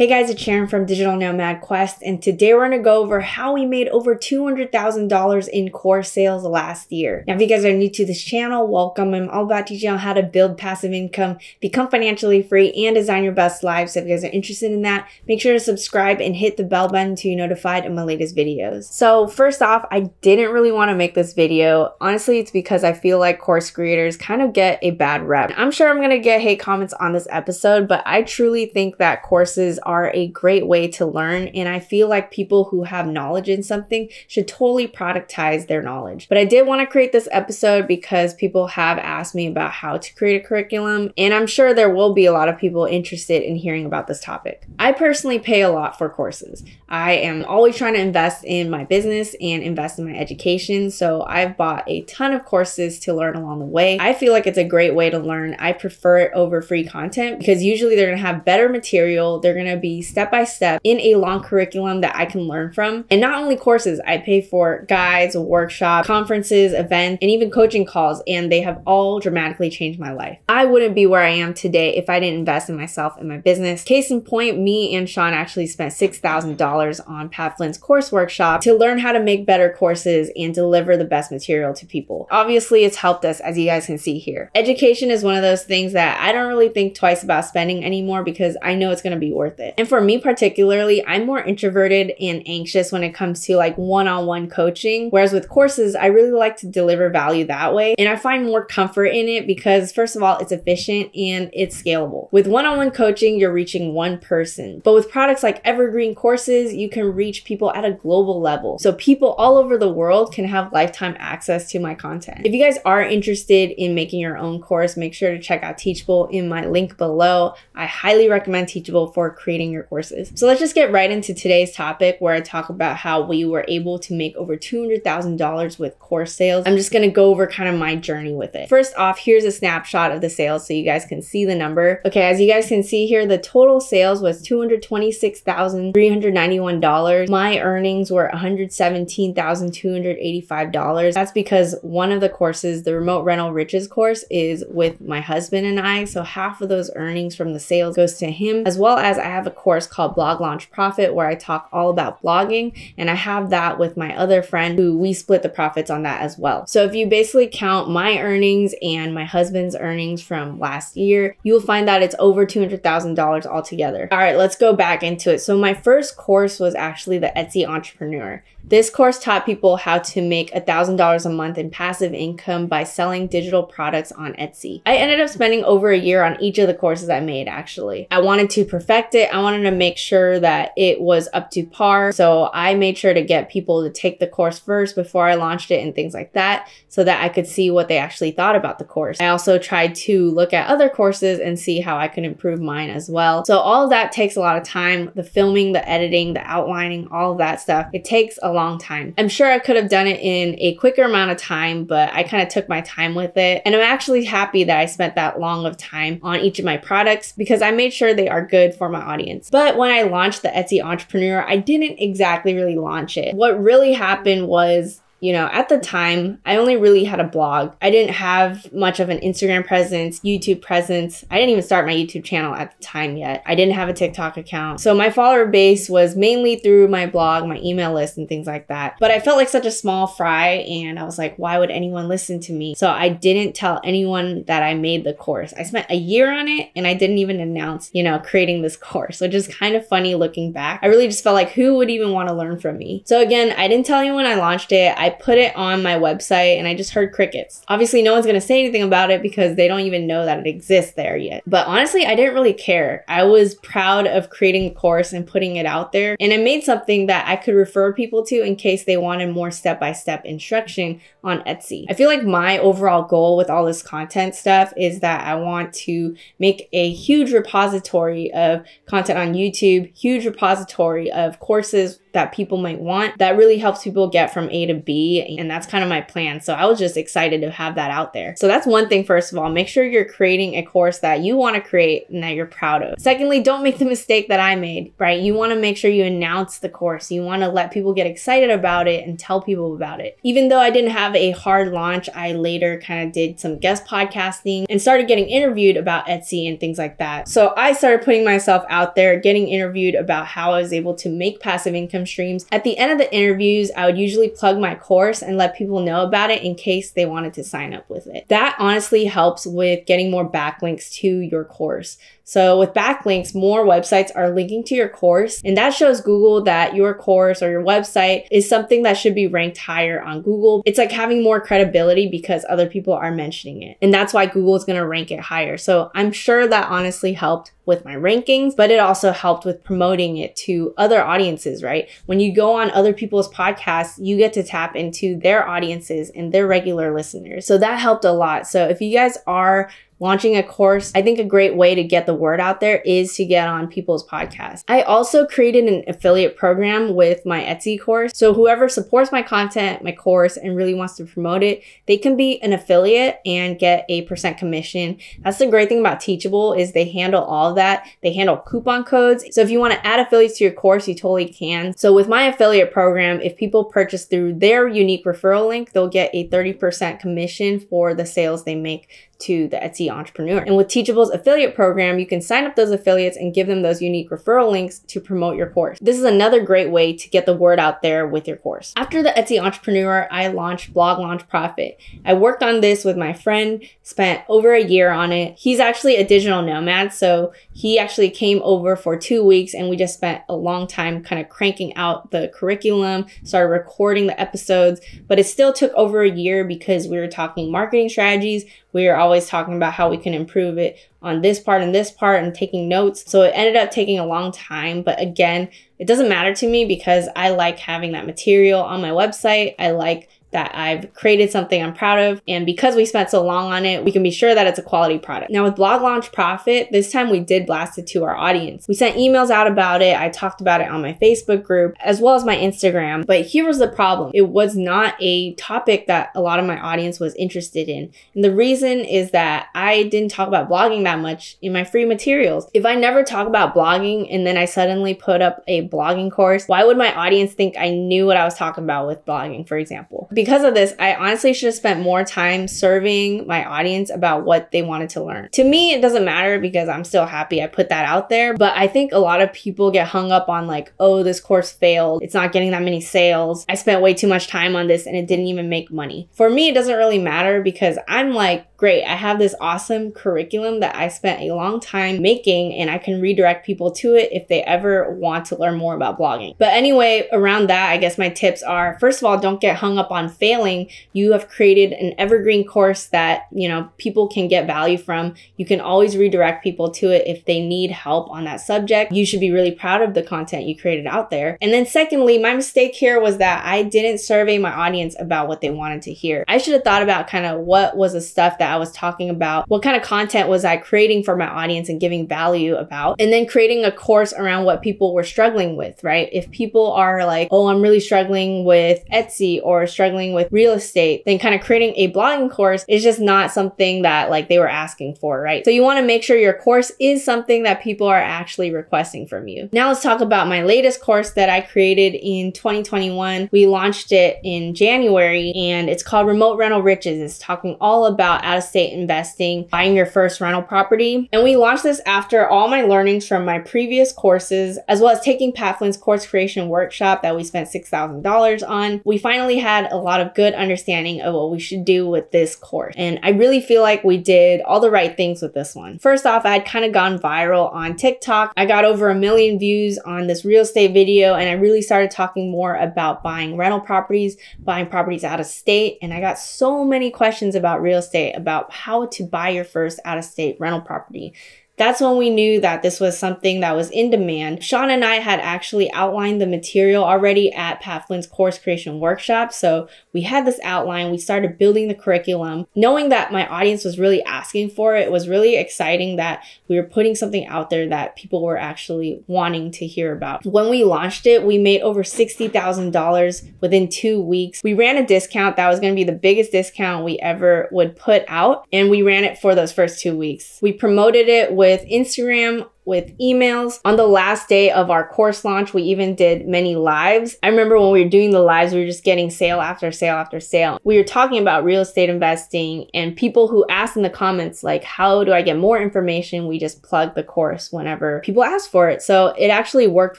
Hey guys, it's Sharon from Digital Nomad Quest, and today we're to go over how we made over $200,000 in course sales last year. Now, if you guys are new to this channel, welcome. I'm all about teaching you how to build passive income, become financially free, and design your best life. So if you guys are interested in that, make sure to subscribe and hit the bell button to be notified of my latest videos. So first off, I didn't really want to make this video. Honestly, it's because I feel like course creators kind of get a bad rep. I'm sure I'm to get hate comments on this episode, but I truly think that courses a great way to learn. And I feel like people who have knowledge in something should totally productize their knowledge. But I did want to create this episode because people have asked me about how to create a curriculum. And I'm sure there will be a lot of people interested in hearing about this topic. I personally pay a lot for courses. I am always trying to invest in my business and invest in my education. So I've bought a ton of courses to learn along the way. I feel like it's a great way to learn. I prefer it over free content because usually they're going to have better material. They're going to be step by step in a long curriculum that I can learn from. And not only courses, I pay for guides, workshops, conferences, events, and even coaching calls, and they have all dramatically changed my life. I wouldn't be where I am today if I didn't invest in myself and my business. Case in point, me and Sean actually spent $6,000 on Pat Flynn's course workshop to learn how to make better courses and deliver the best material to people. Obviously, it's helped us as you guys can see here. Education is one of those things that I don't really think twice about spending anymore because I know it's going to be worth it. And for me particularly, I'm more introverted and anxious when it comes to like one-on-one coaching, whereas with courses, I really like to deliver value that way. And I find more comfort in it because first of all, it's efficient and it's scalable. With one-on-one coaching, you're reaching one person. But with products like Evergreen courses, you can reach people at a global level. So people all over the world can have lifetime access to my content. If you guys are interested in making your own course, make sure to check out Teachable in my link below. I highly recommend Teachable for creating your courses. So let's just get right into today's topic where I talk about how we were able to make over $200,000 with course sales. I'm just going to go over kind of my journey with it. First off, here's a snapshot of the sales so you guys can see the number. Okay, as you guys can see here, the total sales was $226,391. My earnings were $117,285. That's because one of the courses, the remote rental riches course, is with my husband and I. So half of those earnings from the sales goes to him, as well as I have a course called Blog Launch Profit where I talk all about blogging. And I have that with my other friend who we split the profits on that as well. So if you basically count my earnings and my husband's earnings from last year, you will find that it's over $200,000 altogether. All right, let's go back into it. So my first course was actually the Etsy Entrepreneur. This course taught people how to make $1,000 a month in passive income by selling digital products on Etsy. I ended up spending over a year on each of the courses I made actually. I wanted to perfect it. I wanted to make sure that it was up to par. So I made sure to get people to take the course first before I launched it and things like that so that I could see what they actually thought about the course. I also tried to look at other courses and see how I could improve mine as well. So all of that takes a lot of time. The filming, the editing, the outlining, all of that stuff. It takes a long time. I'm sure I could have done it in a quicker amount of time, but I kind of took my time with it. And I'm actually happy that I spent that long of time on each of my products because I made sure they are good for my audience. But when I launched the Etsy Entrepreneur, I didn't exactly really launch it. What really happened was you know, at the time, I only really had a blog. I didn't have much of an Instagram presence, YouTube presence. I didn't even start my YouTube channel at the time yet. I didn't have a TikTok account. So my follower base was mainly through my blog, my email list, and things like that. But I felt like such a small fry, and I was like, why would anyone listen to me? So I didn't tell anyone that I made the course. I spent a year on it, and I didn't even announce, you know, creating this course, which is kind of funny looking back. I really just felt like who would even want to learn from me? So again, I didn't tell anyone I launched it. I put it on my website and I just heard crickets. Obviously, no one's gonna say anything about it because they don't even know that it exists there yet. But honestly, I didn't really care. I was proud of creating a course and putting it out there. And I made something that I could refer people to in case they wanted more step by step instruction on Etsy. I feel like my overall goal with all this content stuff is that I want to make a huge repository of content on YouTube, huge repository of courses that people might want that really helps people get from A to B. And that's kind of my plan. So I was just excited to have that out there. So that's one thing, first of all, make sure you're creating a course that you want to create and that you're proud of. Secondly, don't make the mistake that I made, right? You want to make sure you announce the course. You want to let people get excited about it and tell people about it. Even though I didn't have a hard launch, I later kind of did some guest podcasting and started getting interviewed about Etsy and things like that. So I started putting myself out there, getting interviewed about how I was able to make passive income streams. At the end of the interviews, I would usually plug my course and let people know about it in case they wanted to sign up with it. That honestly helps with getting more backlinks to your course. So with backlinks, more websites are linking to your course and that shows Google that your course or your website is something that should be ranked higher on Google. It's like having more credibility because other people are mentioning it. And that's why Google is going to rank it higher. So I'm sure that honestly helped with my rankings, but it also helped with promoting it to other audiences, right? When you go on other people's podcasts, you get to tap into their audiences and their regular listeners. So that helped a lot. So if you guys are launching a course, I think a great way to get the word out there is to get on people's podcasts. I also created an affiliate program with my Etsy course. So whoever supports my content, my course, and really wants to promote it, they can be an affiliate and get a percent commission. That's the great thing about Teachable is they handle all that. They handle coupon codes. So if you want to add affiliates to your course, you totally can. So with my affiliate program, if people purchase through their unique referral link, they'll get a 30% commission for the sales they make to the Etsy entrepreneur. And with Teachable's affiliate program, you can sign up those affiliates and give them those unique referral links to promote your course. This is another great way to get the word out there with your course. After the Etsy entrepreneur, I launched Blog Launch Profit. I worked on this with my friend, spent over a year on it. He's actually a digital nomad, so he actually came over for two weeks and we just spent a long time kind of cranking out the curriculum, started recording the episodes, but it still took over a year because we were talking marketing strategies. We were always talking about how we can improve it on this part and this part and taking notes. So it ended up taking a long time. But again, it doesn't matter to me because I like having that material on my website. I like that I've created something I'm proud of. And because we spent so long on it, we can be sure that it's a quality product. Now with Blog Launch Profit, this time we did blast it to our audience. We sent emails out about it. I talked about it on my Facebook group as well as my Instagram. But here was the problem. It was not a topic that a lot of my audience was interested in. And the reason is that I didn't talk about blogging that much in my free materials. If I never talk about blogging and then I suddenly put up a blogging course, why would my audience think I knew what I was talking about with blogging, for example? Because of this, I honestly should have spent more time serving my audience about what they wanted to learn. To me, it doesn't matter because I'm still happy I put that out there. But I think a lot of people get hung up on like, oh, this course failed. It's not getting that many sales. I spent way too much time on this and it didn't even make money. For me, it doesn't really matter because I'm like, great, I have this awesome curriculum that I spent a long time making and I can redirect people to it if they ever want to learn more about blogging. But anyway, around that, I guess my tips are first of all, don't get hung up on failing. You have created an evergreen course that, you know, people can get value from. You can always redirect people to it if they need help on that subject. You should be really proud of the content you created out there. And then secondly, my mistake here was that I didn't survey my audience about what they wanted to hear. I should have thought about kind of what was the stuff that I was talking about. What kind of content was I creating for my audience and giving value about? And then creating a course around what people were struggling with, right? If people are like, oh, I'm really struggling with Etsy or struggling with real estate, then kind of creating a blogging course is just not something that like they were asking for, right? So you want to make sure your course is something that people are actually requesting from you. Now let's talk about my latest course that I created in 2021. We launched it in January and it's called Remote Rental Riches. It's talking all about out of state investing, buying your first rental property. And we launched this after all my learnings from my previous courses, as well as taking Pat Flynn's course creation workshop that we spent $6,000 on. We finally had a lot of good understanding of what we should do with this course. And I really feel like we did all the right things with this one. First off, I had kind of gone viral on TikTok. I got over a million views on this real estate video, and I really started talking more about buying rental properties, buying properties out of state. And I got so many questions about real estate, about how to buy your first out of state rental property That's when we knew that this was something that was in demand. Sean and I had actually outlined the material already at Pat Flynn's course creation workshop. So we had this outline, we started building the curriculum. Knowing that my audience was really asking for it, it was really exciting that we were putting something out there that people were actually wanting to hear about. When we launched it, we made over $60,000 within two weeks. We ran a discount that was going to be the biggest discount we ever would put out, and we ran it for those first two weeks. We promoted it with Instagram with emails. On the last day of our course launch, we even did many lives. I remember when we were doing the lives, we were just getting sale after sale after sale. We were talking about real estate investing and people who asked in the comments, like, how do I get more information? We just plug the course whenever people ask for it. So it actually worked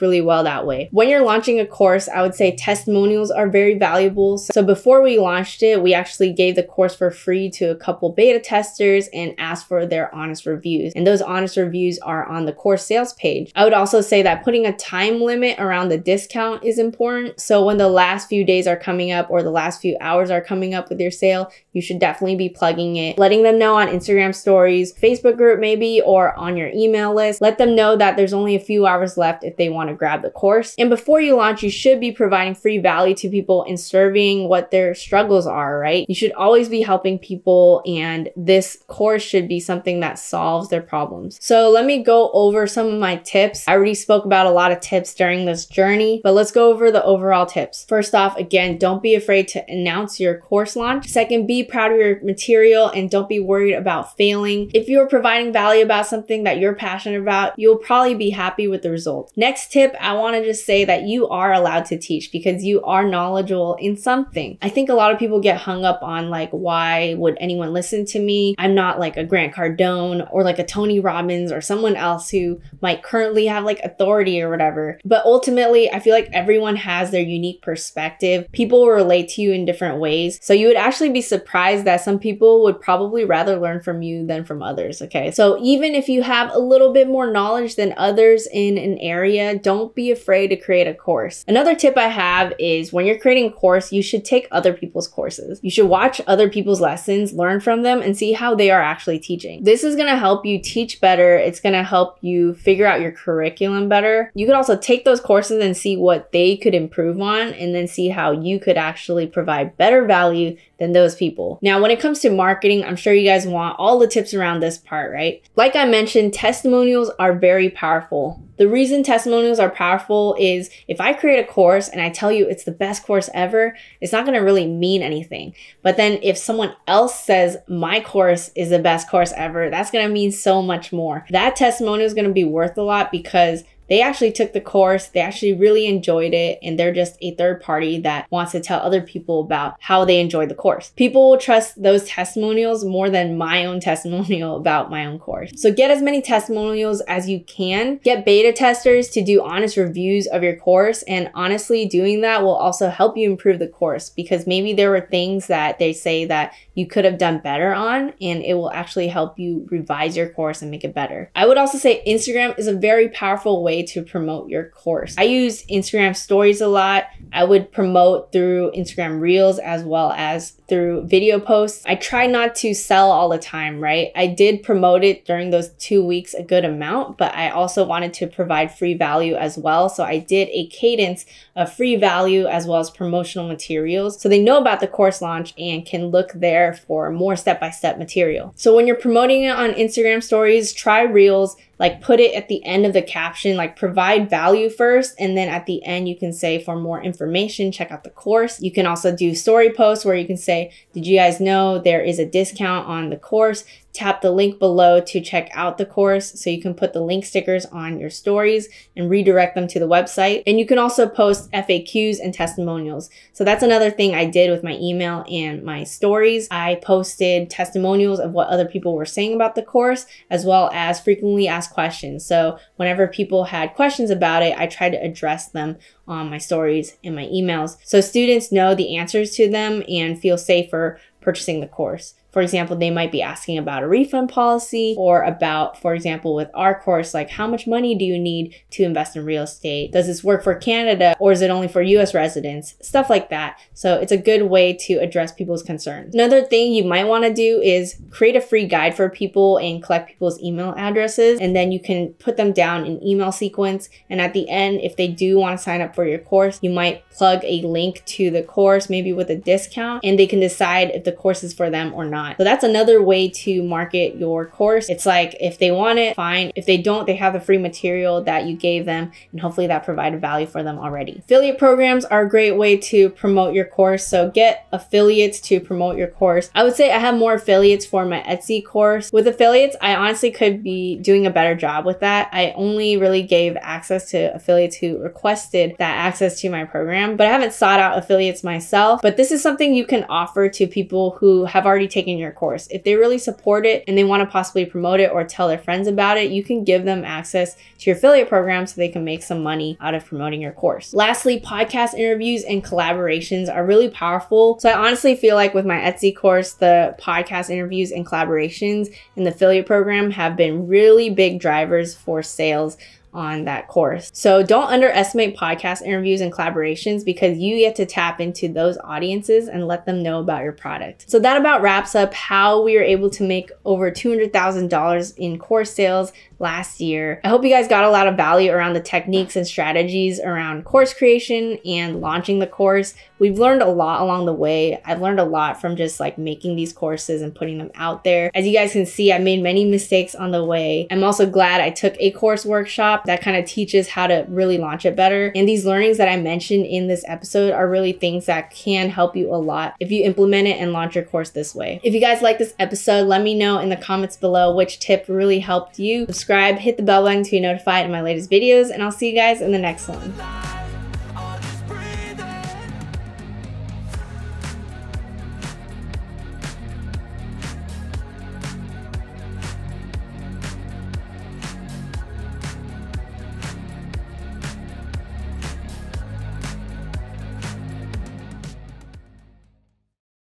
really well that way. When you're launching a course, I would say testimonials are very valuable. So before we launched it, we actually gave the course for free to a couple beta testers and asked for their honest reviews. And those honest reviews are on the course sales page. I would also say that putting a time limit around the discount is important. So when the last few days are coming up or the last few hours are coming up with your sale, you should definitely be plugging it, letting them know on Instagram stories, Facebook group maybe, or on your email list. Let them know that there's only a few hours left if they want to grab the course. And before you launch, you should be providing free value to people and serving what their struggles are, right? You should always be helping people and this course should be something that solves their problems. So let me go over some of my tips. I already spoke about a lot of tips during this journey, but let's go over the overall tips. First off, again, don't be afraid to announce your course launch. Second, be proud of your material and don't be worried about failing. If you're providing value about something that you're passionate about, you'll probably be happy with the results. Next tip, I want to just say that you are allowed to teach because you are knowledgeable in something. I think a lot of people get hung up on like, why would anyone listen to me? I'm not like a Grant Cardone or like a Tony Robbins or someone else who might currently have like authority or whatever. But ultimately, I feel like everyone has their unique perspective. People relate to you in different ways. So you would actually be surprised that some people would probably rather learn from you than from others. Okay. So even if you have a little bit more knowledge than others in an area, don't be afraid to create a course. Another tip I have is when you're creating a course, you should take other people's courses. You should watch other people's lessons, learn from them, and see how they are actually teaching. This is going to help you teach better. It's going to help you figure out your curriculum better. You could also take those courses and see what they could improve on and then see how you could actually provide better value than those people. Now, when it comes to marketing, I'm sure you guys want all the tips around this part, right? Like I mentioned, testimonials are very powerful. The reason testimonials are powerful is if I create a course and I tell you it's the best course ever, it's not going to really mean anything. But then if someone else says my course is the best course ever, that's going to mean so much more. That testimonial is going to be worth a lot because they actually took the course, they actually really enjoyed it, and they're just a third party that wants to tell other people about how they enjoyed the course. People will trust those testimonials more than my own testimonial about my own course. So get as many testimonials as you can. Get beta testers to do honest reviews of your course, and honestly, doing that will also help you improve the course because maybe there were things that they say that you could have done better on, and it will actually help you revise your course and make it better. I would also say Instagram is a very powerful way to promote your course. I use Instagram stories a lot. I would promote through Instagram reels as well as through video posts. I try not to sell all the time, right? I did promote it during those two weeks a good amount, but I also wanted to provide free value as well. So I did a cadence of free value as well as promotional materials. So they know about the course launch and can look there for more step by step material. So when you're promoting it on Instagram stories, try reels like put it at the end of the caption, like provide value first. And then at the end, you can say for more information, check out the course. You can also do story posts where you can say, did you guys know there is a discount on the course? Tap the link below to check out the course so you can put the link stickers on your stories and redirect them to the website. And you can also post FAQs and testimonials. So that's another thing I did with my email and my stories. I posted testimonials of what other people were saying about the course as well as frequently asked questions. So whenever people had questions about it, I tried to address them on my stories and my emails so students know the answers to them and feel safer purchasing the course. For example, they might be asking about a refund policy or about, for example, with our course, like how much money do you need to invest in real estate? Does this work for Canada or is it only for US residents? Stuff like that. So it's a good way to address people's concerns. Another thing you might want to do is create a free guide for people and collect people's email addresses. And then you can put them down in email sequence. And at the end, if they do want to sign up for your course, you might plug a link to the course, maybe with a discount, and they can decide if the course is for them or not. So that's another way to market your course. It's like if they want it, fine. If they don't, they have the free material that you gave them, and hopefully that provided value for them already. Affiliate programs are a great way to promote your course. So get affiliates to promote your course. I would say I have more affiliates for my Etsy course. With affiliates, I honestly could be doing a better job with that. I only really gave access to affiliates who requested that access to my program, but I haven't sought out affiliates myself. But this is something you can offer to people who have already taken your course. If they really support it and they want to possibly promote it or tell their friends about it, you can give them access to your affiliate program so they can make some money out of promoting your course. Lastly, podcast interviews and collaborations are really powerful. So I honestly feel like with my Etsy course, the podcast interviews and collaborations in the affiliate program have been really big drivers for sales on that course. So don't underestimate podcast interviews and collaborations because you get to tap into those audiences and let them know about your product. So that about wraps up how we were able to make over $200,000 in course sales last year. I hope you guys got a lot of value around the techniques and strategies around course creation and launching the course. We've learned a lot along the way. I've learned a lot from just like making these courses and putting them out there. As you guys can see, I made many mistakes on the way. I'm also glad I took a course workshop that kind of teaches how to really launch it better. And these learnings that I mentioned in this episode are really things that can help you a lot if you implement it and launch your course this way. If you guys like this episode, let me know in the comments below which tip really helped you. Subscribe, hit the bell button to be notified of my latest videos, and I'll see you guys in the next one.